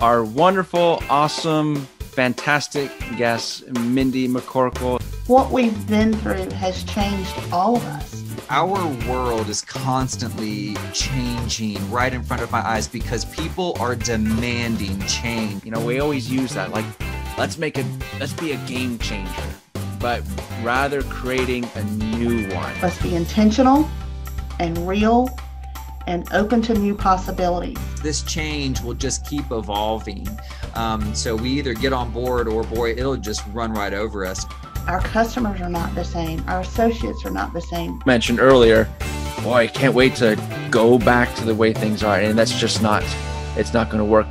our wonderful, awesome, fantastic guest, Mindi McCorkle. What we've been through has changed all of us. Our world is constantly changing right in front of my eyes because people are demanding change. You know, we always use that like, let's make a, let's be a game changer, but rather creating a new one. Let's be intentional and real and open to new possibilities. This change will just keep evolving. Um, so we either get on board or boy, it'll just run right over us. Our customers are not the same. Our associates are not the same. Mentioned earlier, boy, I can't wait to go back to the way things are. And that's just not, it's not going to work